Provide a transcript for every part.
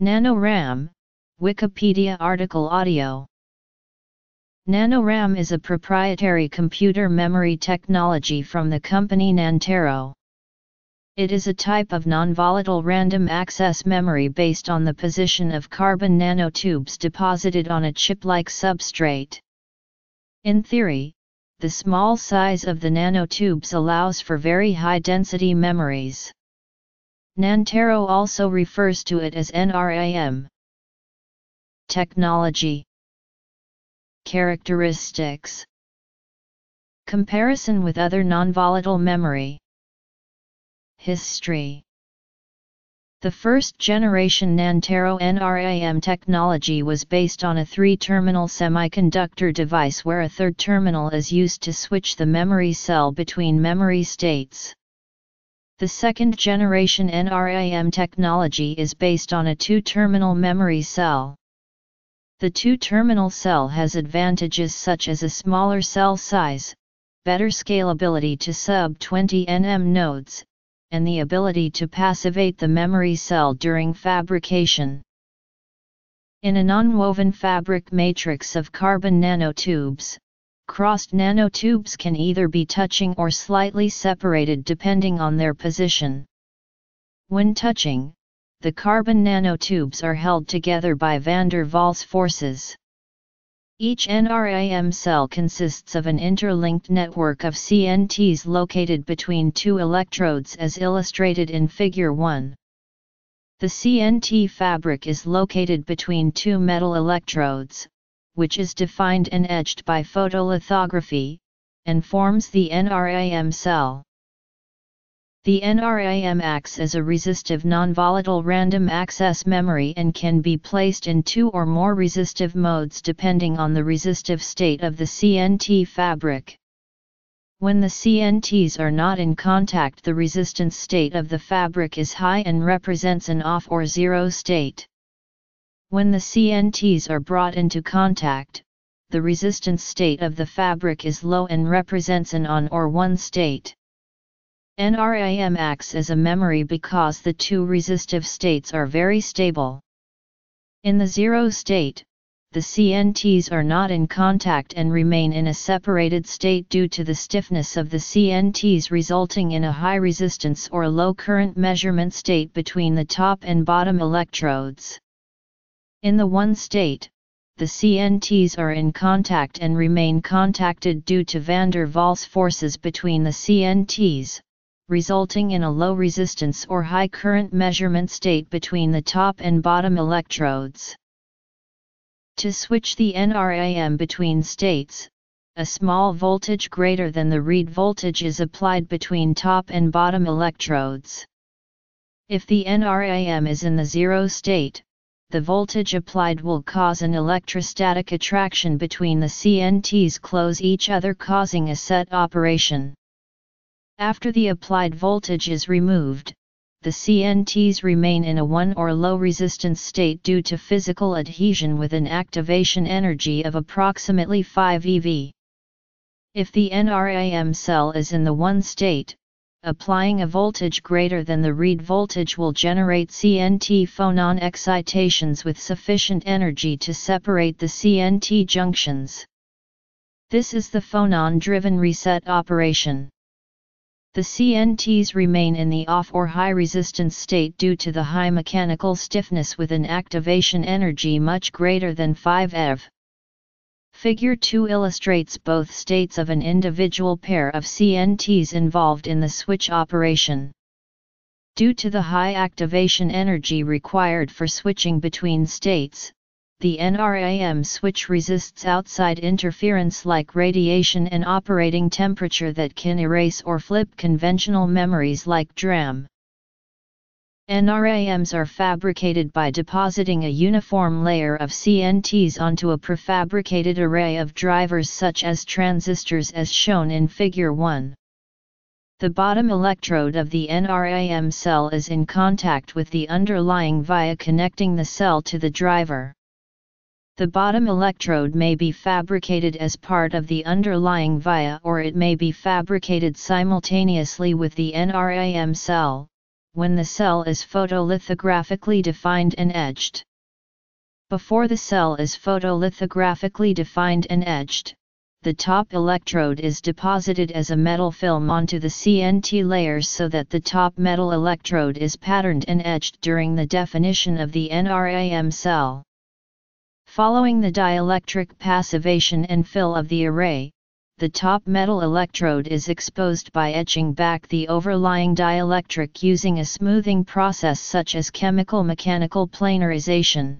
NanoRAM, Wikipedia article audio. NanoRAM is a proprietary computer memory technology from the company Nantero. It is a type of non-volatile random access memory based on the position of carbon nanotubes deposited on a chip-like substrate. In theory, the small size of the nanotubes allows for very high-density memories. Nantero also refers to it as NRAM. Technology Characteristics Comparison with other non-volatile memory History The first generation Nantero NRAM technology was based on a three-terminal semiconductor device where a third terminal is used to switch the memory cell between memory states. The second generation NRAM technology is based on a two-terminal memory cell. The two-terminal cell has advantages such as a smaller cell size, better scalability to sub-20 nm nodes, and the ability to passivate the memory cell during fabrication. In a non-woven fabric matrix of carbon nanotubes, Crossed nanotubes can either be touching or slightly separated depending on their position. When touching, the carbon nanotubes are held together by van der Waals forces. Each NRAM cell consists of an interlinked network of CNTs located between two electrodes as illustrated in Figure 1. The CNT fabric is located between two metal electrodes, which is defined and etched by photolithography, and forms the NRAM cell. The NRAM acts as a resistive non-volatile random access memory and can be placed in two or more resistive modes depending on the resistive state of the CNT fabric. When the CNTs are not in contact the resistance state of the fabric is high and represents an off or zero state. When the CNTs are brought into contact, the resistance state of the fabric is low and represents an on or one state. NRAM acts as a memory because the two resistive states are very stable. In the zero state, the CNTs are not in contact and remain in a separated state due to the stiffness of the CNTs resulting in a high resistance or low current measurement state between the top and bottom electrodes. In the one state, the CNTs are in contact and remain contacted due to van der Waals forces between the CNTs, resulting in a low resistance or high current measurement state between the top and bottom electrodes. To switch the NRAM between states, a small voltage greater than the read voltage is applied between top and bottom electrodes. If the NRAM is in the zero state, the voltage applied will cause an electrostatic attraction between the CNTs close each other causing a set operation. After the applied voltage is removed, the CNTs remain in a 1 or low resistance state due to physical adhesion with an activation energy of approximately 5 eV. If the NRAM cell is in the 1 state, applying a voltage greater than the read voltage will generate CNT phonon excitations with sufficient energy to separate the CNT junctions. This is the phonon-driven reset operation. The CNTs remain in the off or high resistance state due to the high mechanical stiffness with an activation energy much greater than 5 eV. Figure 2 illustrates both states of an individual pair of CNTs involved in the switch operation. Due to the high activation energy required for switching between states, the NRAM switch resists outside interference like radiation and operating temperature that can erase or flip conventional memories like DRAM. NRAMs are fabricated by depositing a uniform layer of CNTs onto a prefabricated array of drivers such as transistors as shown in Figure 1. The bottom electrode of the NRAM cell is in contact with the underlying via connecting the cell to the driver. The bottom electrode may be fabricated as part of the underlying via or it may be fabricated simultaneously with the NRAM cell, when the cell is photolithographically defined and etched. Before the cell is photolithographically defined and etched, the top electrode is deposited as a metal film onto the CNT layers so that the top metal electrode is patterned and etched during the definition of the NRAM cell. Following the dielectric passivation and fill of the array, the top metal electrode is exposed by etching back the overlying dielectric using a smoothing process such as chemical mechanical planarization.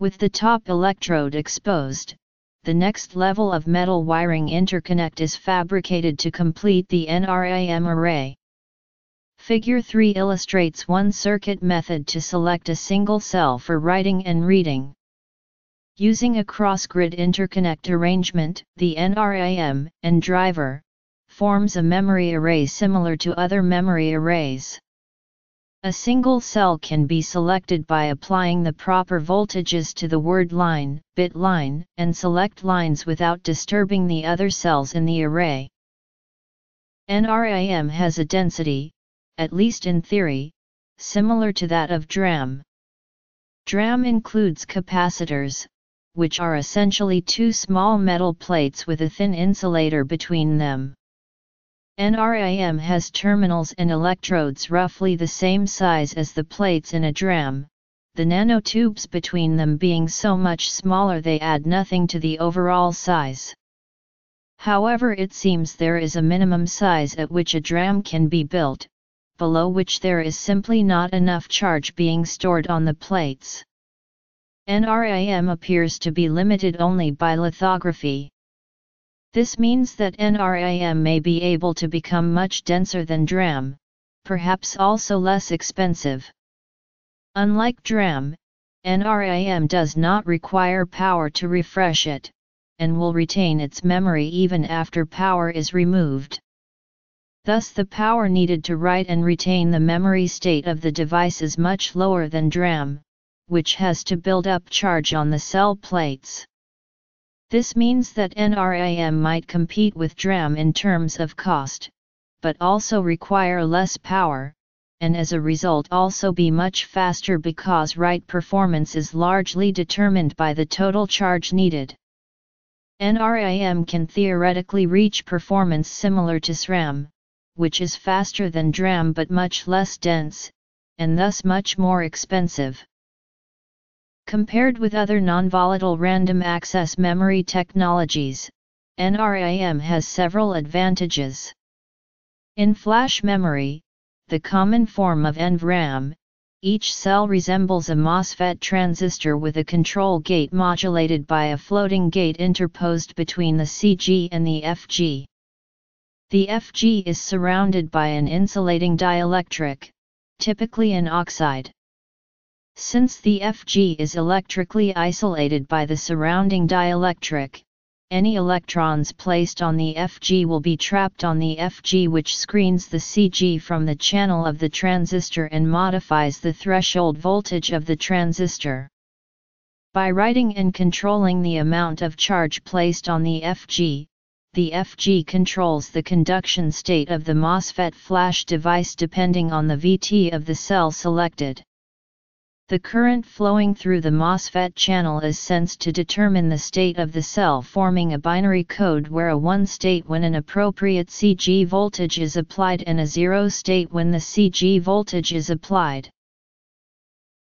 With the top electrode exposed, the next level of metal wiring interconnect is fabricated to complete the NRAM array. Figure 3 illustrates one circuit method to select a single cell for writing and reading. Using a cross-grid interconnect arrangement, the NRAM and driver forms a memory array similar to other memory arrays. A single cell can be selected by applying the proper voltages to the word line, bit line, and select lines without disturbing the other cells in the array. NRAM has a density, at least in theory, similar to that of DRAM. DRAM includes capacitors, which are essentially two small metal plates with a thin insulator between them. NRAM has terminals and electrodes roughly the same size as the plates in a DRAM, the nanotubes between them being so much smaller they add nothing to the overall size. However it seems there is a minimum size at which a DRAM can be built, below which there is simply not enough charge being stored on the plates. NRAM appears to be limited only by lithography. This means that NRAM may be able to become much denser than DRAM, perhaps also less expensive. Unlike DRAM, NRAM does not require power to refresh it, and will retain its memory even after power is removed. Thus the power needed to write and retain the memory state of the device is much lower than DRAM, which has to build up charge on the cell plates. This means that NRAM might compete with DRAM in terms of cost, but also require less power, and as a result also be much faster because write performance is largely determined by the total charge needed. NRAM can theoretically reach performance similar to SRAM, which is faster than DRAM but much less dense, and thus much more expensive. Compared with other non-volatile random access memory technologies, NRAM has several advantages. In flash memory, the common form of NVRAM, each cell resembles a MOSFET transistor with a control gate modulated by a floating gate interposed between the CG and the FG. The FG is surrounded by an insulating dielectric, typically an oxide. Since the Fg is electrically isolated by the surrounding dielectric, any electrons placed on the Fg will be trapped on the Fg which screens the Cg from the channel of the transistor and modifies the threshold voltage of the transistor. By writing and controlling the amount of charge placed on the Fg, the Fg controls the conduction state of the MOSFET flash device depending on the Vt of the cell selected. The current flowing through the MOSFET channel is sensed to determine the state of the cell forming a binary code where a 1 state when an appropriate CG voltage is applied and a 0 state when the CG voltage is applied.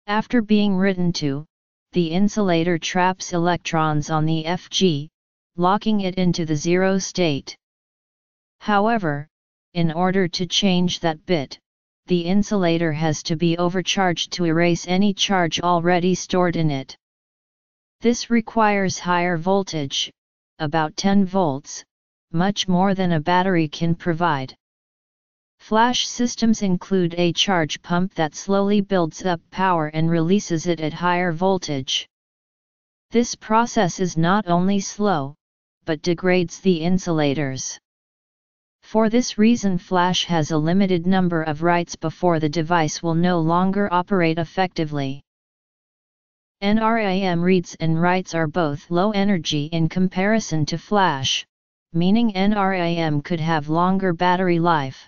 After being written to, the insulator traps electrons on the FG, locking it into the 0 state. However, in order to change that bit, the insulator has to be overcharged to erase any charge already stored in it. This requires higher voltage, about 10 volts, much more than a battery can provide. Flash systems include a charge pump that slowly builds up power and releases it at higher voltage. This process is not only slow, but degrades the insulators. For this reason flash has a limited number of writes before the device will no longer operate effectively. NRAM reads and writes are both low energy in comparison to flash, meaning NRAM could have longer battery life.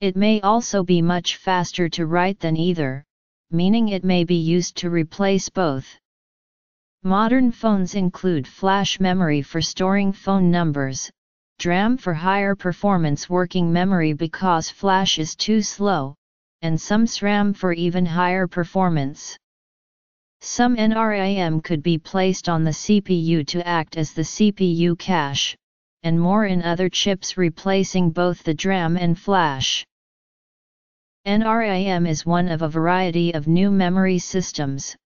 It may also be much faster to write than either, meaning it may be used to replace both. Modern phones include flash memory for storing phone numbers, DRAM for higher performance working memory because flash is too slow, and some SRAM for even higher performance. Some NRAM could be placed on the CPU to act as the CPU cache, and more in other chips replacing both the DRAM and flash. NRAM is one of a variety of new memory systems,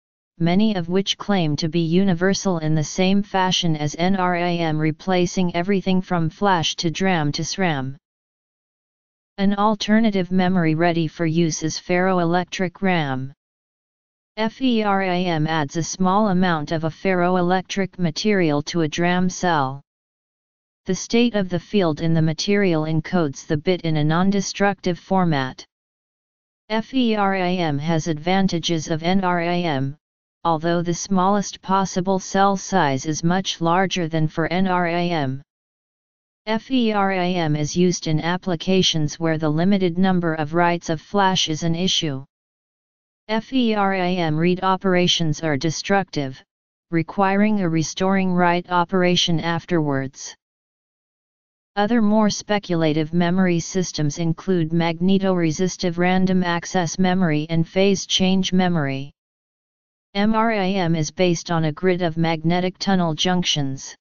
many of which claim to be universal in the same fashion as NRAM replacing everything from flash to DRAM to SRAM. An alternative memory ready for use is ferroelectric RAM. FERAM adds a small amount of a ferroelectric material to a DRAM cell. The state of the field in the material encodes the bit in a non-destructive format. FERAM has advantages of NRAM, although the smallest possible cell size is much larger than for NRAM. FERAM is used in applications where the limited number of writes of flash is an issue. FERAM read operations are destructive, requiring a restoring write operation afterwards. Other more speculative memory systems include magnetoresistive random access memory and phase change memory. MRAM is based on a grid of magnetic tunnel junctions.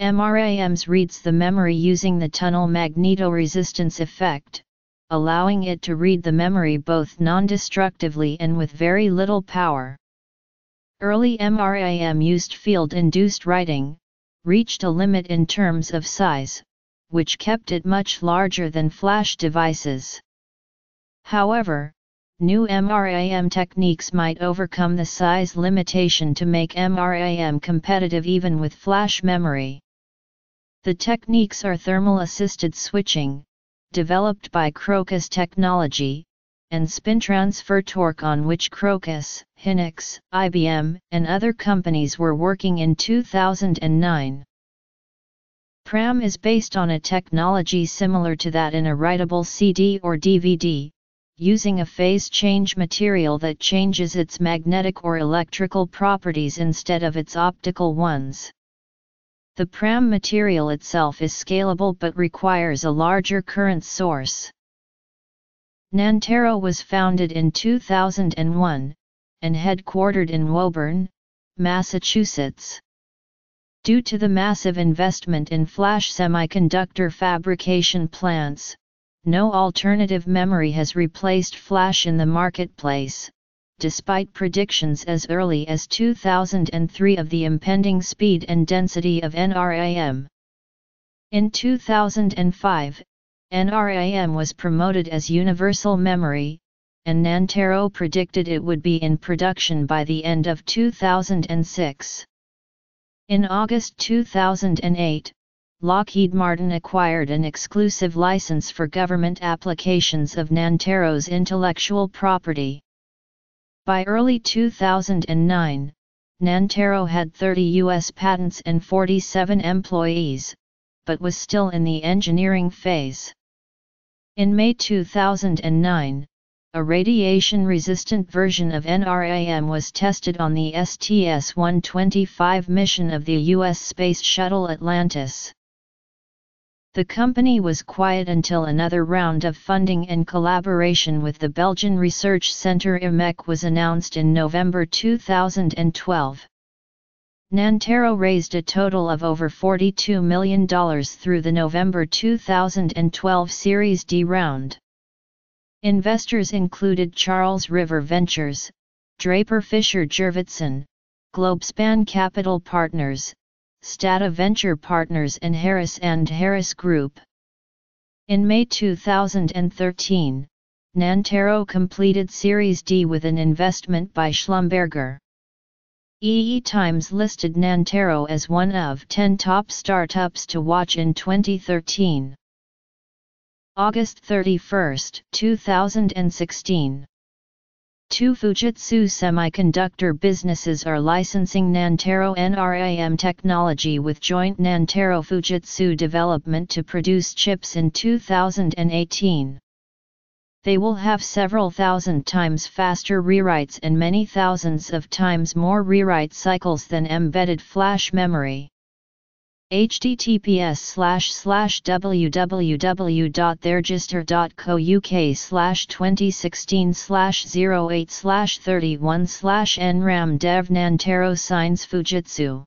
MRAMs reads the memory using the tunnel magnetoresistance effect, allowing it to read the memory both non-destructively and with very little power. Early MRAM used field-induced writing, reached a limit in terms of size, which kept it much larger than flash devices. However, new MRAM techniques might overcome the size limitation to make MRAM competitive even with flash memory. The techniques are thermal assisted switching, developed by Crocus Technology, and spin transfer torque on which Crocus, Hynix, IBM, and other companies were working in 2009. PRAM is based on a technology similar to that in a writable CD or DVD, using a phase change material that changes its magnetic or electrical properties instead of its optical ones. The PRAM material itself is scalable but requires a larger current source. Nantero was founded in 2001, and headquartered in Woburn, Massachusetts. Due to the massive investment in flash semiconductor fabrication plants, no alternative memory has replaced flash in the marketplace, despite predictions as early as 2003 of the impending speed and density of NRAM. In 2005, NRAM was promoted as universal memory, and Nantero predicted it would be in production by the end of 2006. In August 2008, Lockheed Martin acquired an exclusive license for government applications of Nantero's intellectual property. By early 2009, Nantero had 30 U.S. patents and 47 employees, but was still in the engineering phase. In May 2009, a radiation-resistant version of NRAM was tested on the STS-125 mission of the U.S. Space Shuttle Atlantis. The company was quiet until another round of funding and collaboration with the Belgian research centre IMEC was announced in November 2012. Nantero raised a total of over $42 million through the November 2012 Series D round. Investors included Charles River Ventures, Draper Fisher Jurvetson, Globespan Capital Partners, Stata Venture Partners and Harris and Harris Group. In May 2013, Nantero completed Series D with an investment by Schlumberger. EE Times listed Nantero as one of 10 top startups to watch in 2013. August 31, 2016 Two Fujitsu semiconductor businesses are licensing Nantero NRAM technology with joint Nantero Fujitsu development to produce chips in 2018. they will have several thousand times faster rewrites and many thousands of times more rewrite cycles than embedded flash memory https slash slash www.theregister.co.uk slash 2016 slash 08 slash 31 slash nram dev nantero signs fujitsu